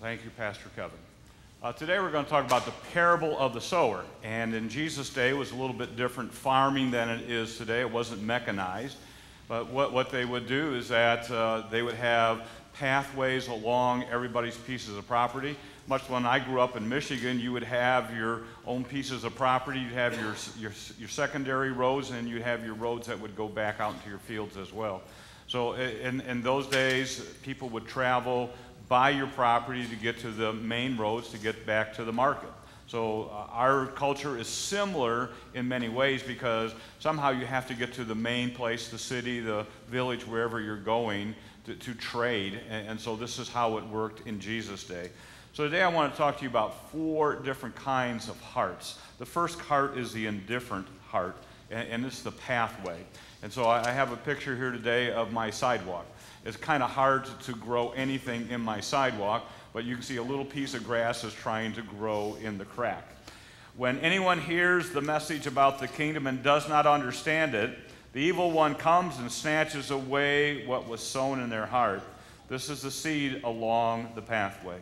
Thank you, Pastor Kevin. Uh, today we're going to talk about the parable of the sower. And in Jesus' day, it was a little bit different farming than it is today. It wasn't mechanized. But what, what they would do is that uh, they would have pathways along everybody's pieces of property. Much when I grew up in Michigan, you would have your own pieces of property, you'd have your, your, your secondary roads, and you'd have your roads that would go back out into your fields as well. So in, in those days, people would travel by your property to get to the main roads to get back to the market. So uh, our culture is similar in many ways because somehow you have to get to the main place, the city, the village, wherever you're going to, to trade. And, and, so this is how it worked in Jesus' day. So today I want to talk to you about four different kinds of hearts. The first heart is the indifferent heart, and, and it's the pathway. And so I, I have a picture here today of my sidewalk. It's kind of hard to grow anything in my sidewalk, but you can see a little piece of grass is trying to grow in the crack. When anyone hears the message about the kingdom and does not understand it, the evil one comes and snatches away what was sown in their heart. This is the seed along the pathway.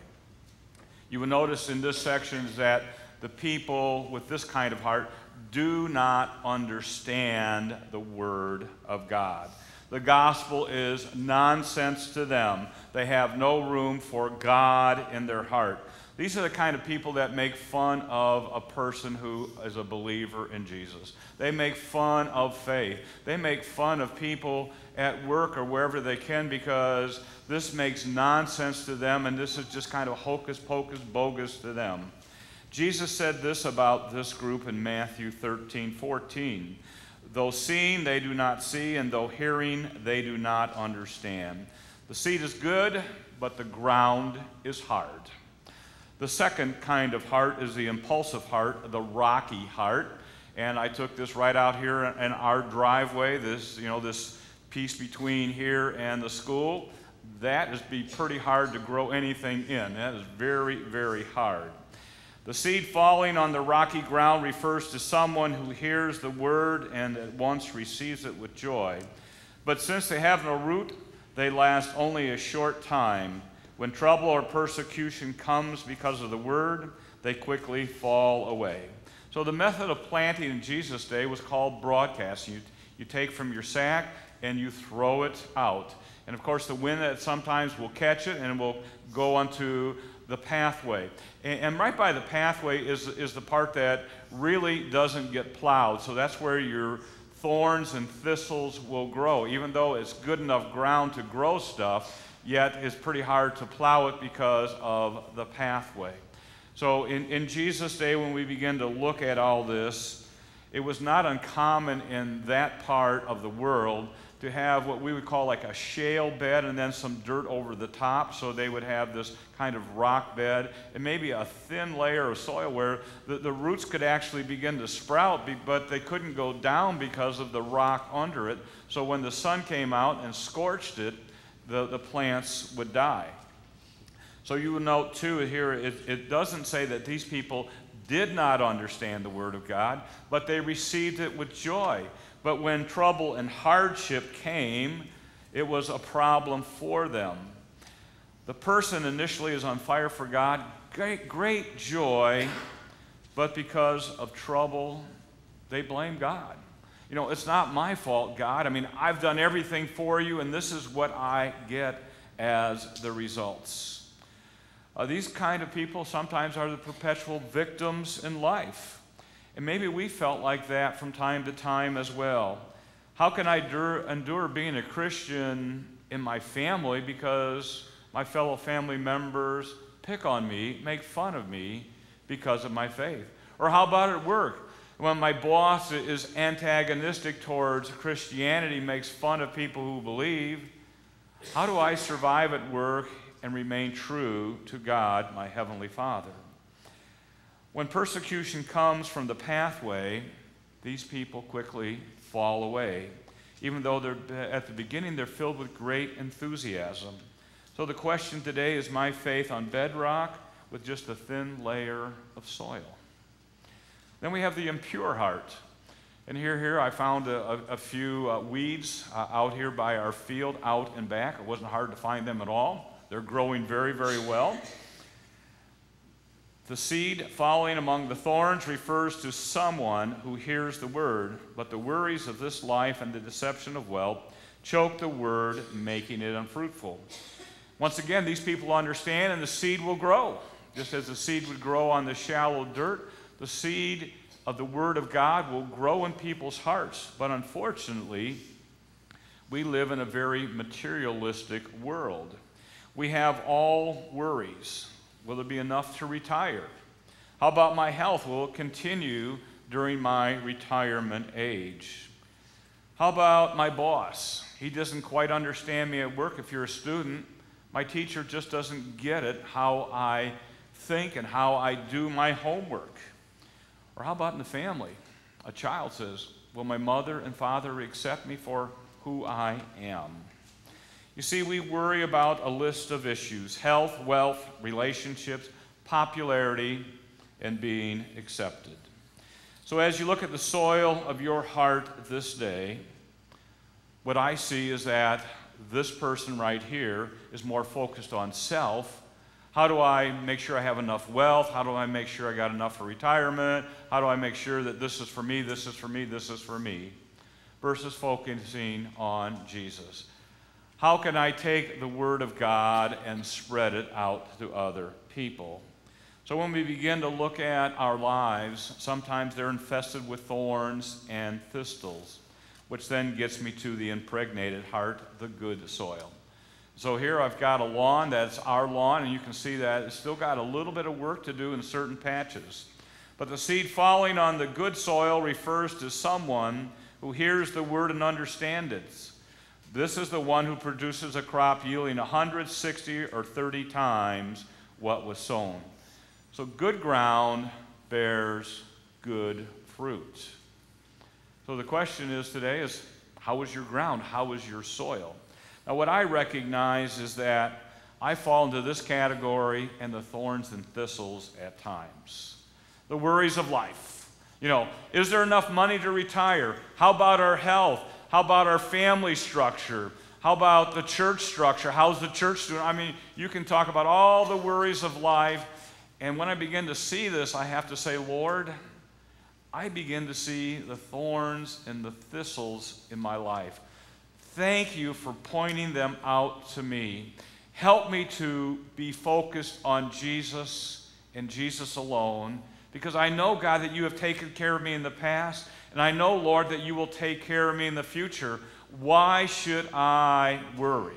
You will notice in this section that the people with this kind of heart do not understand the Word of God. The gospel is nonsense to them. They have no room for God in their heart. These are the kind of people that make fun of a person who is a believer in Jesus. They make fun of faith. They make fun of people at work or wherever they can because this makes nonsense to them and this is just kind of hocus pocus bogus to them. Jesus said this about this group in Matthew 13 14. Though seeing, they do not see, and though hearing, they do not understand. The seed is good, but the ground is hard. The second kind of heart is the impulsive heart, the rocky heart. And I took this right out here in our driveway, this, you know, this piece between here and the school. That is be pretty hard to grow anything in. That is very, very hard. The seed falling on the rocky ground refers to someone who hears the word and at once receives it with joy. But since they have no root, they last only a short time. When trouble or persecution comes because of the word, they quickly fall away. So the method of planting in Jesus' day was called broadcasting. You, you take from your sack and you throw it out. And of course, the wind that sometimes will catch it and will go onto the pathway. And, and, right by the pathway is, is the part that really doesn't get plowed. So that's where your thorns and thistles will grow. Even though it's good enough ground to grow stuff, yet it's pretty hard to plow it because of the pathway. So in, in Jesus' day, when we begin to look at all this, it was not uncommon in that part of the world to have what we would call like a shale bed and then some dirt over the top. So they would have this kind of rock bed and maybe a thin layer of soil where the, the roots could actually begin to sprout, but they couldn't go down because of the rock under it. So when the sun came out and scorched it, the, the plants would die. So you will note too here, it, it doesn't say that these people did not understand the Word of God, but they received it with joy. But when trouble and hardship came, it was a problem for them. The person initially is on fire for God, great, great joy, but because of trouble, they blame God. You know, it's not my fault, God. I mean, I've done everything for you, and this is what I get as the results. Uh, these kind of people sometimes are the perpetual victims in life. And maybe we felt like that from time to time as well. How can I endure, endure being a Christian in my family because my fellow family members pick on me, make fun of me because of my faith? Or how about at work? When my boss is antagonistic towards Christianity, makes fun of people who believe, how do I survive at work and remain true to God, my Heavenly Father? When persecution comes from the pathway, these people quickly fall away. Even though they're at the beginning, they're filled with great enthusiasm. So the question today is my faith on bedrock with just a thin layer of soil. Then we have the impure heart. And here, here, I found a, a, a few uh, weeds uh, out here by our field, out and back. It wasn't hard to find them at all. They're growing very, very well. The seed falling among the thorns refers to someone who hears the word, but the worries of this life and the deception of wealth choke the word, making it unfruitful. Once again, these people understand, and the seed will grow. Just as the seed would grow on the shallow dirt, the seed of the Word of God will grow in people's hearts. But unfortunately, we live in a very materialistic world. We have all worries. Will it be enough to retire? How about my health? Will it continue during my retirement age? How about my boss? He doesn't quite understand me at work. If you're a student, my teacher just doesn't get it how I think and how I do my homework. Or how about in the family? A child says, Will my mother and father accept me for who I am? You see, we worry about a list of issues health, wealth, relationships, popularity, and being accepted. So, as you look at the soil of your heart this day, what I see is that this person right here is more focused on self. How do I make sure I have enough wealth? How do I make sure I got enough for retirement? How do I make sure that this is for me, this is for me, this is for me? Versus focusing on Jesus. How can I take the Word of God and spread it out to other people? So, when we begin to look at our lives, sometimes they're infested with thorns and thistles, which then gets me to the impregnated heart, the good soil. So, here I've got a lawn that's our lawn, and you can see that it's still got a little bit of work to do in certain patches. But the seed falling on the good soil refers to someone who hears the word and understands it. This is the one who produces a crop yielding 160 or 30 times what was sown. So, good ground bears good fruit. So, the question is today is how is your ground? How is your soil? Now, what I recognize is that I fall into this category and the thorns and thistles at times. The worries of life. You know, is there enough money to retire? How about our health? How about our family structure? How about the church structure? How's the church doing? I mean, you can talk about all the worries of life. And when I begin to see this, I have to say, Lord, I begin to see the thorns and the thistles in my life. Thank you for pointing them out to me. Help me to be focused on Jesus and Jesus alone because I know, God, that you have taken care of me in the past and I know, Lord, that you will take care of me in the future. Why should I worry?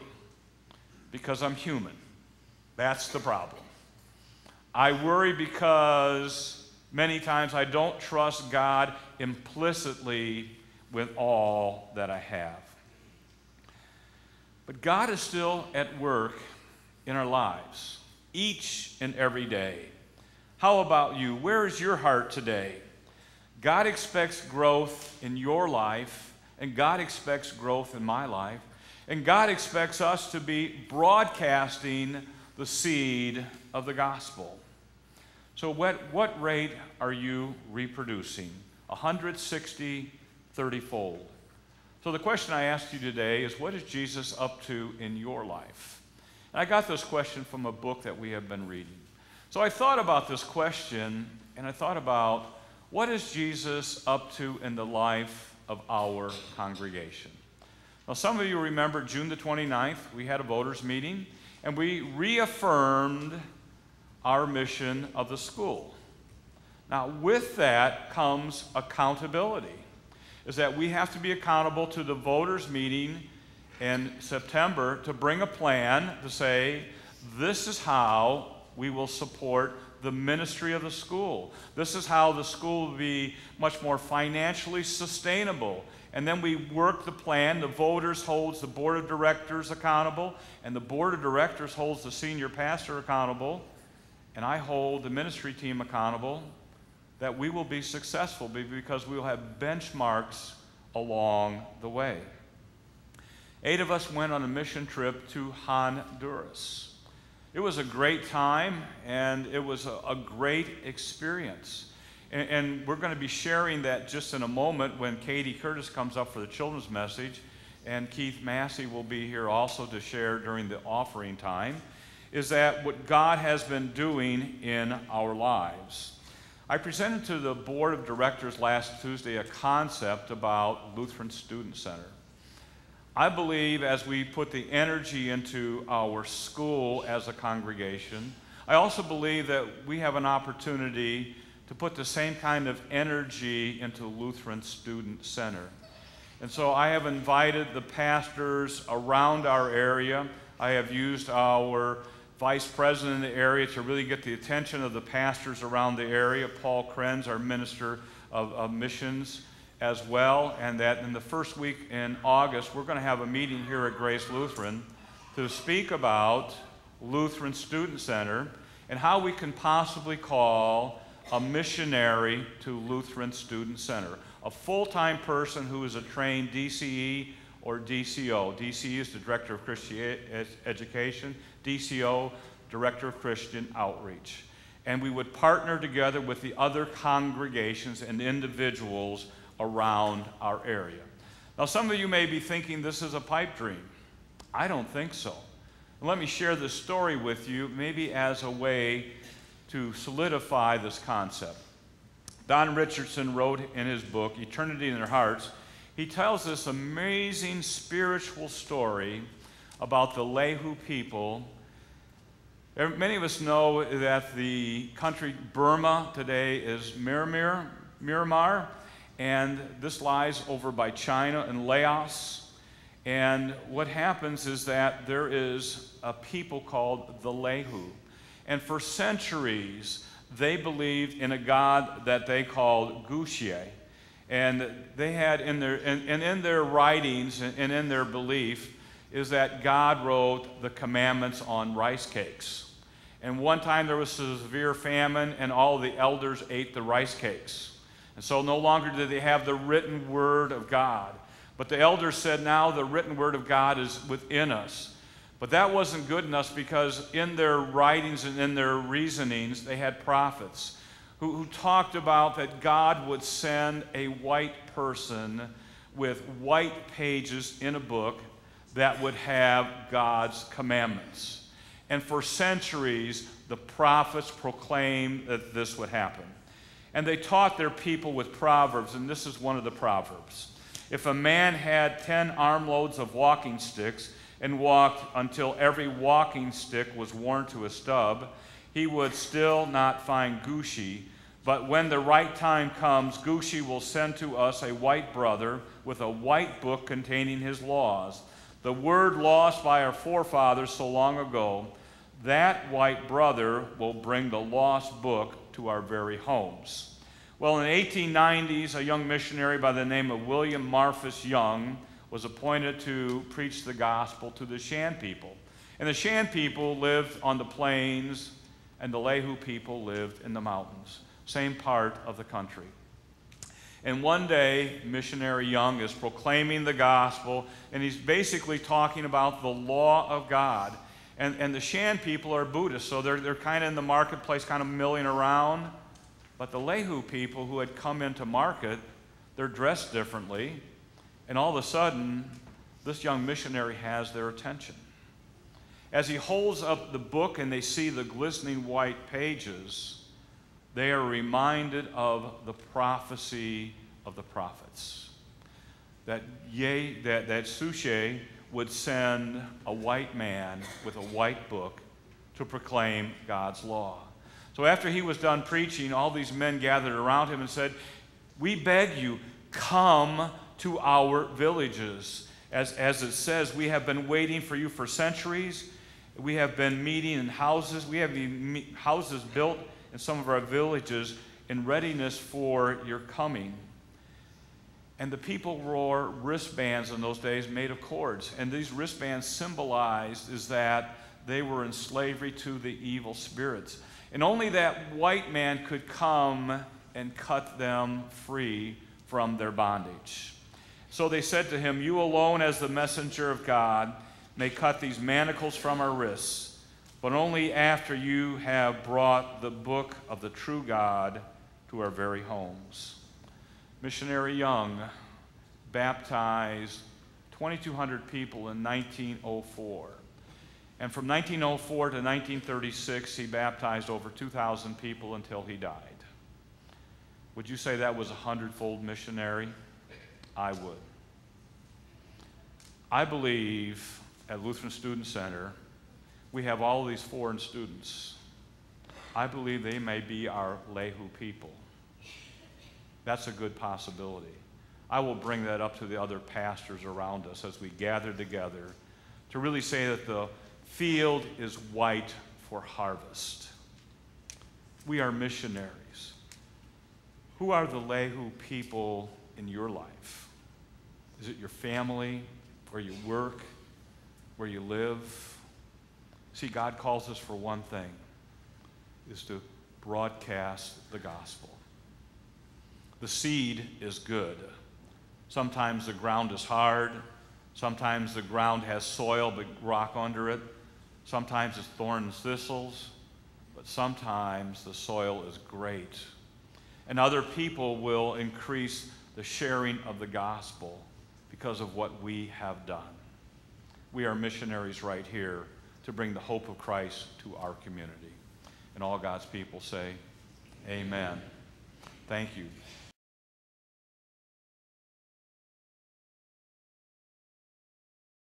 Because I'm human. That's the problem. I worry because many times I don't trust God implicitly with all that I have. But God is still at work in our lives, each and every day. How about you? Where is your heart today? God expects growth in your life, and God expects growth in my life, and God expects us to be broadcasting the seed of the gospel. So, what, what rate are you reproducing? 160, 30 fold. So, the question I ask you today is what is Jesus up to in your life? And I got this question from a book that we have been reading. So, I thought about this question, and I thought about what is Jesus up to in the life of our congregation? Now, some of you remember June the 29th, we had a voters' meeting, and we reaffirmed our mission of the school. Now, with that comes accountability, is that we have to be accountable to the voters' meeting in September to bring a plan to say, this is how we will support the ministry of the school. This is how the school will be much more financially sustainable. And then we work the plan. The voters holds the board of directors accountable, and the board of directors holds the senior pastor accountable, and I hold the ministry team accountable that we will be successful because we will have benchmarks along the way. Eight of us went on a mission trip to Honduras. It was a great time and it was a, a great experience. And, and we're going to be sharing that just in a moment when Katie Curtis comes up for the children's message. And Keith Massey will be here also to share during the offering time. is that what God has been doing in our lives. I presented to the board of directors last Tuesday a concept about Lutheran Student Center. I believe as we put the energy into our school as a congregation, I also believe that we have an opportunity to put the same kind of energy into Lutheran Student Center. And so I have invited the pastors around our area. I have used our vice president in the area to really get the attention of the pastors around the area. Paul Krenz, our minister of, of missions, as well. And that in the first week in August, we're going to have a meeting here at Grace Lutheran to speak about Lutheran Student Center and how we can possibly call a missionary to Lutheran Student Center. A full time person who is a trained DCE or DCO. DCE is the Director of Christian Education, DCO, Director of Christian Outreach. And we would partner together with the other congregations and individuals around our area. Now, some of you may be thinking this is a pipe dream. I don't think so. let me share this story with you, maybe as a way to solidify this concept. Don Richardson wrote in his book, Eternity in Their Hearts, he tells this amazing spiritual story about the Lehu people. Many of us know that the country Burma today is Myanmar, Myanmar, and this lies over by China and Laos. And what happens is that there is a people called the Lehu. And for centuries, they believed in a god that they called Guxie. And they had in their, and, and in their writings and in their belief is that God wrote the commandments on rice cakes. And one time there was a severe famine, and all the elders ate the rice cakes. And so no longer did they have the written word of God. But the elders said, now the written word of God is within us. But that wasn't good enough because in their writings and in their reasonings, they had prophets who, who talked about that God would send a white person with white pages in a book that would have God's commandments. And for centuries, the prophets proclaimed that this would happen. And they taught their people with proverbs, and this is one of the proverbs. If a man had 10 armloads of walking sticks and walked until every walking stick was worn to a stub, he would still not find Guxie, but when the right time comes, Guxie will send to us a white brother with a white book containing his laws. The word lost by our forefathers so long ago, that white brother will bring the lost book to our very homes. Well, in the 1890s, a young missionary by the name of William Marcus Young was appointed to preach the gospel to the Shan people. And the Shan people lived on the plains, and the Lehu people lived in the mountains same part of the country. And one day, missionary Young is proclaiming the gospel, and he's basically talking about the law of God. And, and the Shan people are Buddhists, so they're, they're kind of in the marketplace, kind of milling around. But the Lehu people who had come into market, they're dressed differently. And all of a sudden, this young missionary has their attention. As he holds up the book and they see the glistening white pages, they are reminded of the prophecy of the prophets. That, Ye, that, that Suche would send a white man with a white book to proclaim God's law. So after he was done preaching, all these men gathered around him and said, We beg you, come to our villages. As, as it says, we have been waiting for you for centuries. We have been meeting in houses. We have houses built in some of our villages in readiness for your coming. And the people wore wristbands in those days made of cords. And these wristbands symbolized is that they were in slavery to the evil spirits. And only that white man could come and cut them free from their bondage. So they said to him, You alone, as the messenger of God, may cut these manacles from our wrists but only after you have brought the book of the true God to our very homes. Missionary Young baptized 2,200 people in 1904. And from 1904 to 1936, he baptized over 2,000 people until he died. Would you say that was a hundredfold missionary? I would. I believe at Lutheran Student Center, we have all these foreign students. I believe they may be our Lehu people. That's a good possibility. I will bring that up to the other pastors around us as we gather together to really say that the field is white for harvest. We are missionaries. Who are the Lehu people in your life? Is it your family, where you work, where you live? See, God calls us for one thing is to broadcast the gospel. The seed is good. Sometimes the ground is hard. Sometimes the ground has soil, but rock under it. Sometimes it's thorns thistles. But sometimes the soil is great. And other people will increase the sharing of the gospel because of what we have done. We are missionaries right here to bring the hope of Christ to our community. And all God's people say, Amen. Thank you.